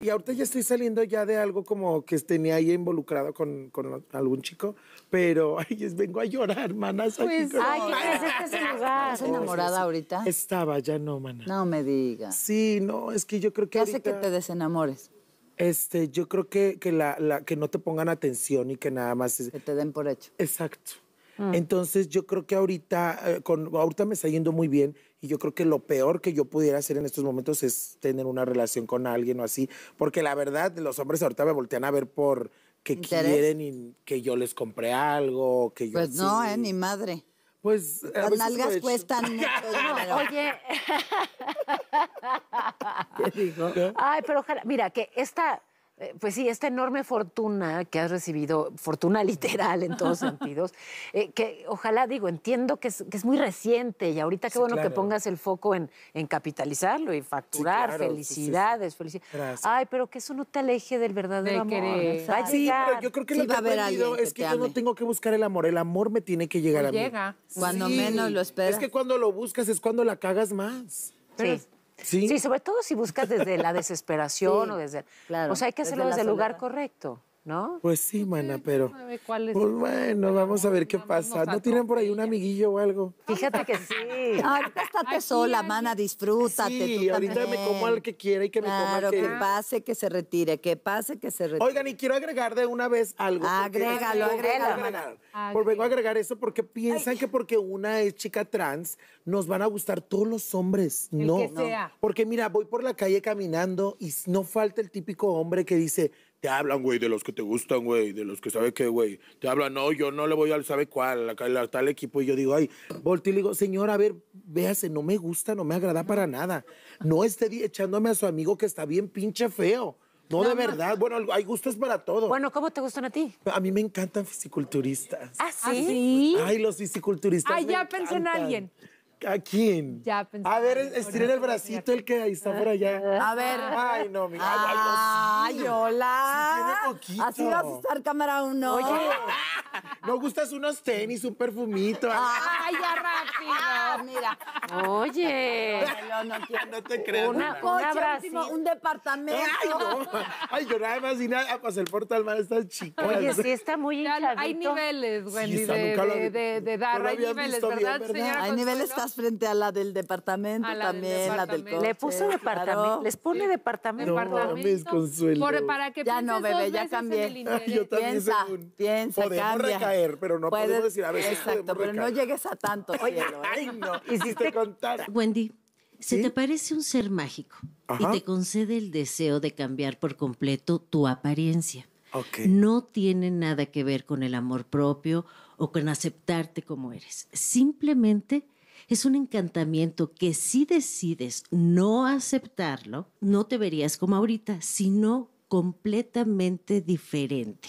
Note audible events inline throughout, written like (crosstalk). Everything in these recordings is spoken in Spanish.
Y ahorita ya estoy saliendo ya de algo como que tenía ahí involucrado con, con algún chico, pero (laughs) ay, es- vengo a llorar, manas. Pues, Ay, ¿qué? Este es el lugar. ¿Estás enamorada ahorita? Estaba, ya no, mana. No me digas. Sí, no, es que yo creo que ¿Qué hace que te desenamores? Este, yo creo que, que, la, la- que no te pongan atención y que nada más... Que te den por hecho. Exacto. Entonces yo creo que ahorita, eh, con, ahorita me está yendo muy bien y yo creo que lo peor que yo pudiera hacer en estos momentos es tener una relación con alguien o así, porque la verdad los hombres ahorita me voltean a ver por que ¿Interés? quieren y que yo les compré algo, que yo Pues no. ¿eh? Ni madre. Pues a Las he nalgas cuestan mucho (laughs) dinero. Oye, (laughs) ¿Qué dijo? ay, pero ojalá, mira, que esta, pues sí, esta enorme fortuna que has recibido, fortuna (laughs) literal en todos sentidos, eh, que ojalá, digo, entiendo que es, que es muy reciente y ahorita qué Sí, bueno que pongas el foco en, en capitalizarlo y facturar, claro, sí, sí, sí. felicidades, felicidades. Gracias. Ay, pero que eso no te aleje del verdadero De amor. Va a Sí, pero yo creo que Sí lo que he aprendido que es que yo no tengo que buscar el amor, el amor me tiene que llegar a mí. llega. Cuando menos lo esperas. Es que cuando lo buscas es cuando la cagas más. Sí. Sí. Sí, sobre todo si buscas desde la desesperación Sí, o desde... claro, o sea, hay que hacerlo desde el lugar correcto, ¿no? Pues sí, mana, pero... sabe cuál es. Pues bueno, vamos a ver qué pasa. ¿No tienen por ahí un amiguillo o algo? Fíjate que sí. (laughs) Ahorita estate Aquí sola, mana, disfrútate. Sí, tú ahorita me como al que quiera y que me Claro, coma que que... pase, que se retire, que pase, que se retire. Oigan, y quiero agregar de una vez algo. Agrégalo, agrégalo. Por- vengo a agregar eso porque piensan que porque una es chica trans, nos van a gustar todos los hombres. El no. que sea. Porque mira, voy por la calle caminando y no falta el típico hombre que dice, te hablan, güey, de los que te gustan, güey, de los que sabe qué, güey. Te hablan, no, yo no le voy al sabe cuál, a tal equipo. Y yo digo, ay, volteo y le digo, señor, a ver, véase, no me gusta, no me agrada para nada. No esté echándome a su amigo que está bien pinche feo. No, de verdad. Bueno, hay gustos para todo. Bueno, ¿cómo te gustan a ti? A mí me encantan fisiculturistas. ¿Ah, sí? ¿Ah, sí? Ay, los fisiculturistas. Ay, me ya pensé en encantan. alguien. ¿A quién? Ya pensé A ver, estiren el bracito, el que ahí está por allá. A ver. Ay, no, mira. Ay, hola. Sí tiene poquito. Así vas a estar cámara uno. Oye, ¿No gustas unos tenis, un perfumito? ¡Ay, ya rápido! Ah, mira. oye. No quiero. no te creas. Una- Un coche, último, un departamento. Ay, no. Ay, yo nada más vine a pasar por tal mal estas chicas. Oye, sí está muy hinchadito. hay niveles, Wendy, esa de, de, de, de dar. no hay niveles, visto bien, ¿verdad, ¿verdad? señora Hay nivel, Consuelo? estás frente a la del departamento A la del también, la del departamento. coche. Le puso departamento. claro. Les pone departamento. No Departamento. mames, Consuelo. Por- para que Ya no, bebé, ya cambié. el yo también, Piensa, según. piensa, Podemos cambia. Recaer, pero no podemos decir, a veces Exacto, pero no llegues a tanto, cielo, ¿eh? Ay, no. (laughs) Y si te contara. Wendy, se ¿Sí? te parece un ser mágico Ajá. y te concede el deseo de cambiar por completo tu apariencia. Ok. No tiene nada que ver con el amor propio o con aceptarte como eres. Simplemente es un encantamiento que si decides no aceptarlo, no te verías como ahorita, sino completamente diferente.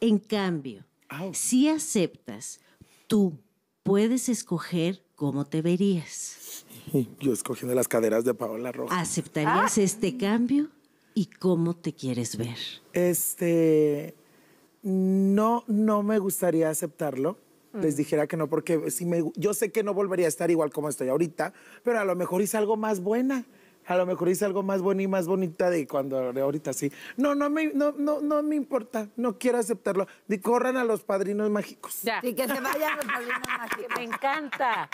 En cambio, Si aceptas, tú puedes escoger cómo te verías. Yo escogiendo las caderas de Paola Roja. ¿Aceptarías este cambio y cómo te quieres ver? Este, no, no me gustaría aceptarlo. Les dijera que no, porque si me, yo sé que no volvería a estar igual como estoy ahorita, pero a lo mejor hice algo más buena. A lo mejor hice algo más bueno y más bonita de cuando de ahorita sí. No, no me, no, no, no me importa. No quiero aceptarlo. Corran a los padrinos mágicos. Ya. Sí, que se vayan los padrinos (laughs) mágicos. me encanta.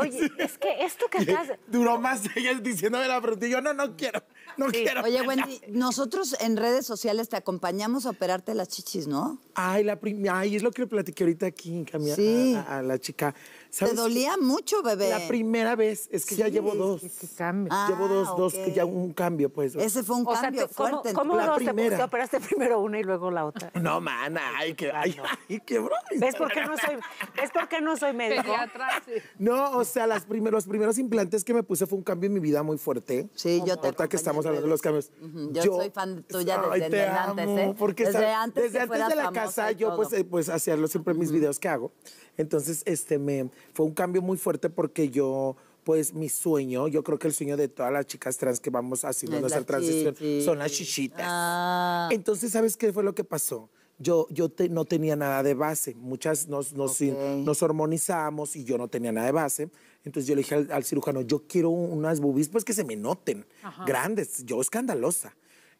Oye, es que esto que estás... Duró más ella diciéndome la pregunta y yo, no, no quiero, no quiero. Oye, Wendy, nosotros en redes sociales te acompañamos a operarte las chichis, ¿no? Ay, la ay, es lo que le platiqué ahorita aquí, Cami, a- Sí. a, a la chica. Te ¿Sabes dolía mucho, bebé. La primera vez, es que ya llevo dos. Que cambie. Ah, llevo dos, dos, ok. ya un cambio, pues. Ese fue un O sea, cambio te- ¿cómo, fuerte. tu- cómo La dos te- primera. te operaste primero una y luego la otra? (laughs) No, mana, ay, que, ay, ay, qué bro. ¿Ves por qué no soy, ¿ves por qué no soy médico? Pediatra, sí. No, o sea, las primeros, los primeros implantes que me puse fue un cambio en mi vida muy fuerte. Sí, yo te Ahorita que estamos hablando de los cambios. Yo soy fan tuya Ay, desde te antes, ¿eh? Porque Desde antes desde antes de la casa, yo pues, eh, pues hacía siempre mis videos que hago. Entonces, este, me, fue un cambio muy fuerte porque yo, pues mi sueño, yo creo que el sueño de todas las chicas trans que vamos haciendo Es nuestra transición chichi. son las chichitas. Ah. Entonces, ¿sabes qué fue lo que pasó? Yo, yo te- no tenía nada de base. Muchas nos, nos, Ok. nos hormonizamos y yo no tenía nada de base. Entonces yo le dije al, al cirujano, yo quiero unas boobies pues que se me noten, grandes, yo escandalosa.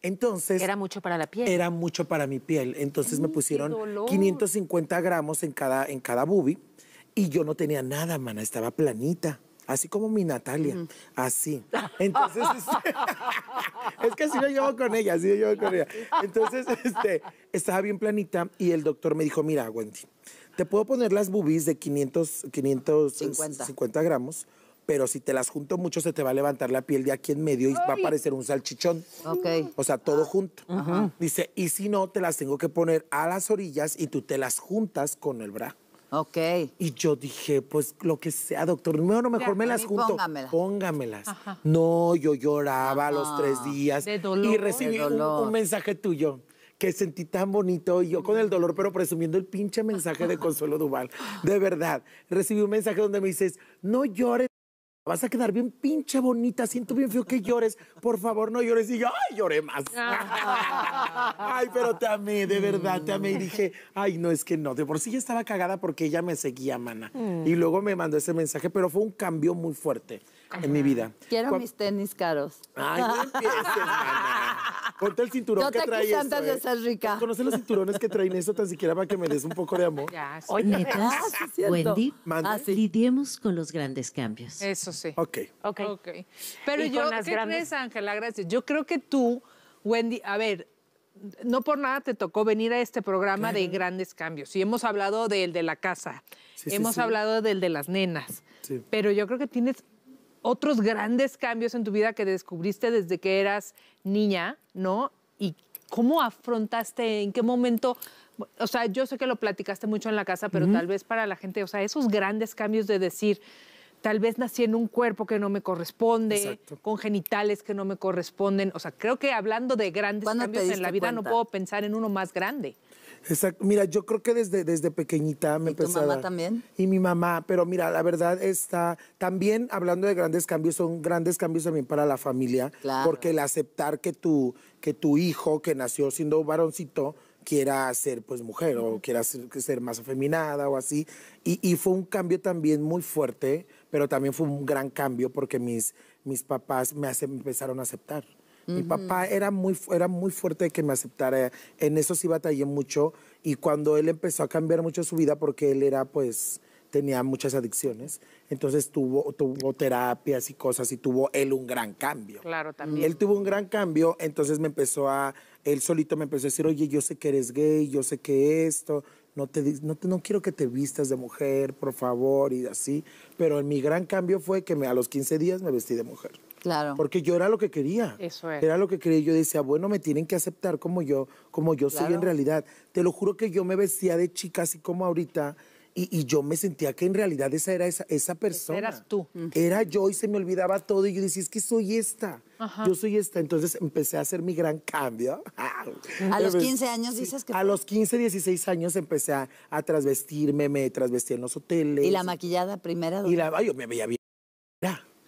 Entonces... Era mucho para la piel. Era mucho para mi piel. Entonces me pusieron 550 gramos en cada, en cada boobie y yo no tenía nada, mana, estaba planita. Así como mi Natalia, así. Entonces, (laughs) es que así lo llevo con ella, así lo llevo con ella. Entonces, este, estaba bien planita y el doctor me dijo, mira, Wendy, te puedo poner las boobies de 500, 550 50. gramos, pero si te las junto mucho se te va a levantar la piel de aquí en medio y va a aparecer un salchichón. Ok. O sea, todo junto. Dice, y si no, te las tengo que poner a las orillas y tú te las juntas con el bra. Ok. Y yo dije, pues lo que sea, doctor. Bueno, mejor me las junto. póngamelas. Póngamelas. No, yo lloraba a los tres días. De dolor. Y recibí De un, dolor. un mensaje tuyo que sentí tan bonito. Y yo con el dolor, pero presumiendo el pinche mensaje de Consuelo Duval. De verdad. Recibí un mensaje donde me dices, no llores. Vas a quedar bien pinche bonita, siento bien feo que llores. Por favor, no llores. Y yo, ay, lloré más. (laughs) ay, pero te amé, de verdad, te amé. Y dije, ay, no, es que no. De por sí ya estaba cagada porque ella me seguía, mana. Y luego me mandó ese mensaje, pero fue un cambio muy fuerte en mi vida. Quiero Cu- mis tenis caros. Ay, no empieces, mana. Ponte el cinturón No que te trae quise eso, antes de ¿eh? ser rica. ¿Conoces los cinturones que traen eso tan siquiera para que me des un poco de amor? Ya, sí. Oye, Netas, Ah, sí. Wendy, Mande. Ah, sí. lidiemos con los grandes cambios. Eso sí. Ok. ok. Ok. Pero Y yo, ¿qué grandes- crees, Ángela? Gracias. Yo creo que tú, Wendy, a ver, no por nada te tocó venir a este programa de grandes cambios. Y hemos hablado del de la casa, Sí, sí, hemos sí. hablado del de las nenas, Sí. pero yo creo que tienes otros grandes cambios en tu vida que descubriste desde que eras niña, ¿no? Y cómo afrontaste, en qué momento, o sea, yo sé que lo platicaste mucho en la casa, pero tal vez para la gente, o sea, esos grandes cambios de decir, tal vez nací en un cuerpo que no me corresponde, Exacto. con genitales que no me corresponden, o sea, creo que hablando de grandes ¿Cuándo te cambios en la vida no puedo pensar en uno más grande. Exacto. Mira, yo creo que desde, desde pequeñita me ¿Y tu empezó a mamá dar- también? Y mi mamá, pero mira, la verdad está también hablando de grandes cambios, son grandes cambios también para la familia, Claro. porque el aceptar que tu, que tu hijo que nació siendo varoncito quiera ser pues mujer o quiera ser, ser más afeminada o así. Y, y fue un cambio también muy fuerte, pero también fue un gran cambio porque mis, mis papás me, hace- me empezaron a aceptar. Mi papá era muy, era muy fuerte de que me aceptara. En eso sí batallé mucho. Y cuando él empezó a cambiar mucho su vida, porque él era, pues, tenía muchas adicciones, entonces tuvo, tuvo terapias y cosas y tuvo él un gran cambio. Claro, también. Él tuvo un gran cambio, entonces me empezó a, él solito me empezó a decir, oye, yo sé que eres gay, yo sé que esto, no, te, no, te- no quiero que te vistas de mujer, por favor, y así. Pero mi gran cambio fue que me, a los 15 días me vestí de mujer. Claro. Porque yo era lo que quería. Eso es. Era lo que quería. Yo decía, bueno, me tienen que aceptar como yo, como yo soy en realidad. Te lo juro que yo me vestía de chica así como ahorita y, y yo me sentía que en realidad esa era esa, esa persona. eras tú. Era yo y se me olvidaba todo y yo decía, es que soy esta. Yo soy esta. Entonces empecé a hacer mi gran cambio. (laughs) A los 15 años dices que A fue. los 15, 16 años empecé a, a trasvestirme, me trasvestí en los hoteles. ¿Y la maquillada primera? Y la, ay, yo me veía bien.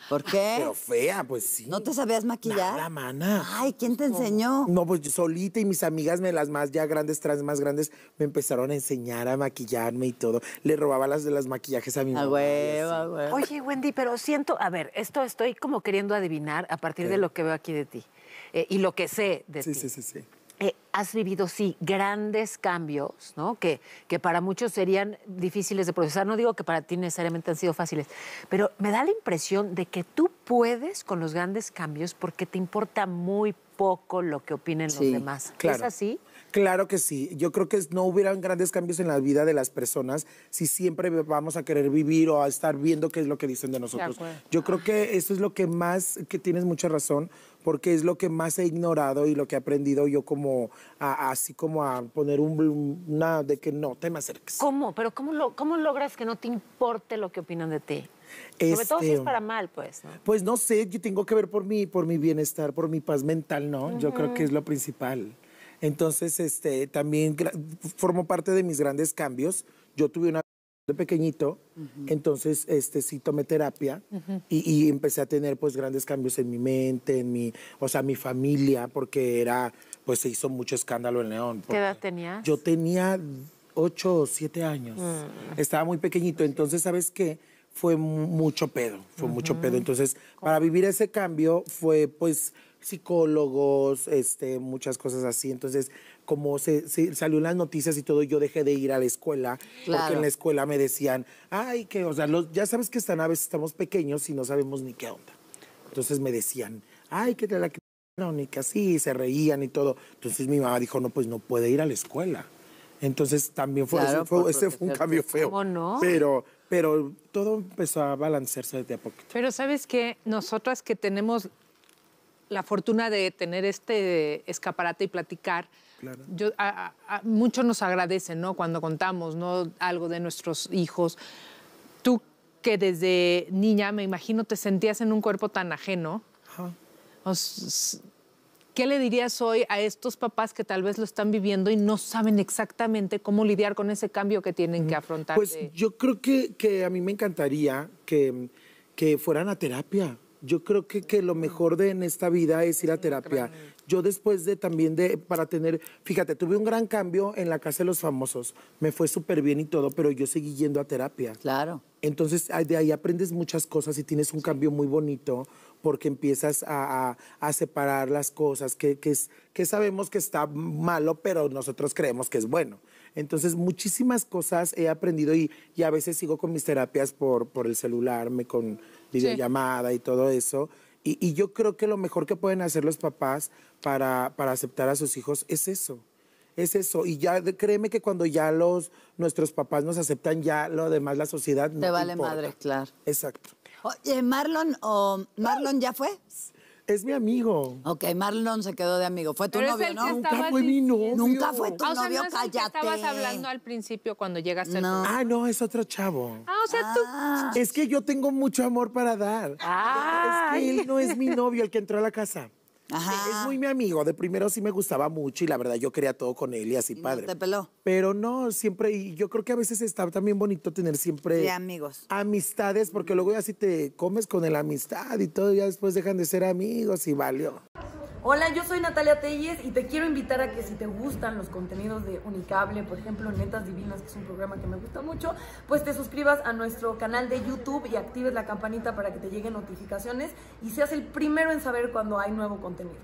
¿Por qué? Pero fea, pues sí. ¿No te sabías maquillar? Nada, mana. Ay, ¿quién te enseñó? No, pues yo solita y mis amigas, me, las más ya grandes, trans más grandes, me empezaron a enseñar a maquillarme y todo. Le robaba las de las maquillajes a mi A mamá. y huevo, a huevo. Oye, Wendy, pero siento, a ver, esto estoy como queriendo adivinar a partir de lo que veo aquí de ti eh, y lo que sé de Sí, ti. sí, sí, sí. Eh, has vivido, sí, grandes cambios, ¿no? Que, que para muchos serían difíciles de procesar. No digo que para ti necesariamente han sido fáciles, pero me da la impresión de que tú puedes con los grandes cambios porque te importa muy poco lo que opinen Sí, los demás. claro. ¿Es así? Claro que sí. Yo creo que no hubieran grandes cambios en la vida de las personas si siempre vamos a querer vivir o a estar viendo qué es lo que dicen de nosotros. Yo creo que eso es lo que más, que tienes mucha razón, porque es lo que más he ignorado y lo que he aprendido yo como, a- así como a poner un, una de que no, te me acerques. ¿Cómo? Pero ¿cómo, lo, ¿cómo logras que no te importe lo que opinan de ti? Sobre todo si Este, es para mal, pues, ¿no? Pues no sé, yo tengo que ver por mi, por mi bienestar, por mi paz mental, ¿no? Yo creo que es lo principal. Entonces, este, también formó parte de mis grandes cambios. Yo tuve una de pequeñito, entonces, este, sí tomé terapia y, y empecé a tener, pues, grandes cambios en mi mente, en mi, o sea, mi familia, porque era, pues, se hizo mucho escándalo en León. ¿Qué edad tenías? Yo tenía ocho o siete años. Mm. Estaba muy pequeñito. Entonces, ¿sabes qué? Fue mu- mucho pedo, fue mucho pedo. Entonces, para vivir ese cambio fue, pues, psicólogos, este, muchas cosas así. Entonces, como se, se salió en las noticias y todo, yo dejé de ir a la escuela, porque Claro. en la escuela me decían, ay, que, o sea, los- ya sabes que están, a veces estamos pequeños y no sabemos ni qué onda. Entonces me decían, ay, que te la crónica, sí, se reían y todo. Entonces mi mamá dijo, no, pues no puede ir a la escuela. Entonces también fue, Claro, ese fue, por ese fue un cambio feo. ¿Cómo no? Pero, pero todo empezó a balancearse de a poquito. Pero sabes que nosotras que tenemos la fortuna de tener este escaparate y platicar, Claro. yo, a- a- a- muchos nos agradecen, ¿no? Cuando contamos, ¿no? Algo de nuestros hijos. Tú que desde niña, me imagino, te sentías en un cuerpo tan ajeno. Ajá. ¿Qué le dirías hoy a estos papás que tal vez lo están viviendo y no saben exactamente cómo lidiar con ese cambio que tienen que afrontar? Pues yo creo que, que a mí me encantaría que, que fueran a terapia. Yo creo que, que lo mejor de en esta vida es ir a terapia. Yo después de también de, para tener, fíjate, tuve un gran cambio en la casa de los famosos. Me fue súper bien y todo, pero yo seguí yendo a terapia. Claro. Entonces de ahí aprendes muchas cosas y tienes un cambio muy bonito porque empiezas a, a- a separar las cosas que, que, es, que sabemos que está malo, pero nosotros creemos que es bueno. Entonces muchísimas cosas he aprendido y, y a veces sigo con mis terapias por, por el celular, me con videollamada y todo eso. Y, y yo creo que lo mejor que pueden hacer los papás para, para aceptar a sus hijos es eso. Es eso. Y ya créeme que cuando ya los nuestros papás nos aceptan, ya lo demás, la sociedad no Te vale importa. madre, claro. Exacto. Oye, Marlon, o ¿Marlon ya fue? Es mi amigo. Ok, Marlon se quedó de amigo. Fue tu Pero es novio, el ¿no? que Nunca fue mi novio. Nunca fue tu Ah, o sea, novio, no es el que cállate. estabas hablando al principio cuando llegaste al No. Ah, no, es otro chavo. Ah, o sea, tú. Ah, Es que yo tengo mucho amor para dar. Es que él no es mi novio, el que entró a la casa. Ajá. Es muy mi amigo. De primero sí me gustaba mucho y la verdad yo quería todo con él y así ¿Y no padre. te peló? Pero no, siempre, y yo creo que a veces está también bonito tener siempre De amigos. amistades, porque luego ya si te comes con el amistad y todo, ya después dejan de ser amigos y valió. Hola, yo soy Natalia Telles y te quiero invitar a que si te gustan los contenidos de Unicable, por ejemplo, Netas Divinas, que es un programa que me gusta mucho, pues te suscribas a nuestro canal de YouTube y actives la campanita para que te lleguen notificaciones y seas el primero en saber cuando hay nuevo contenido.